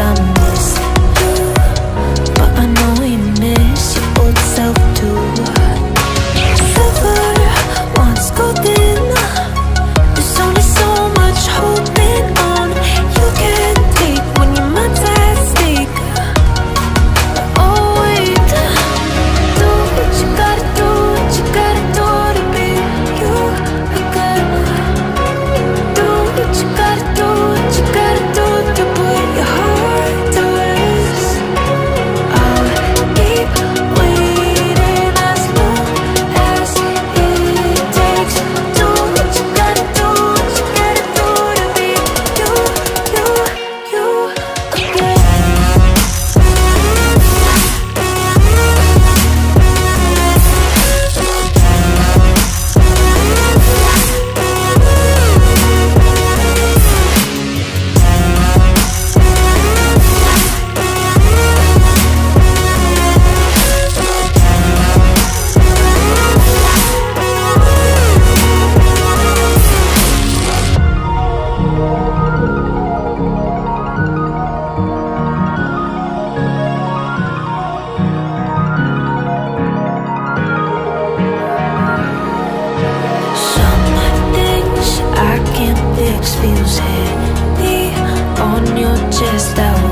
some just the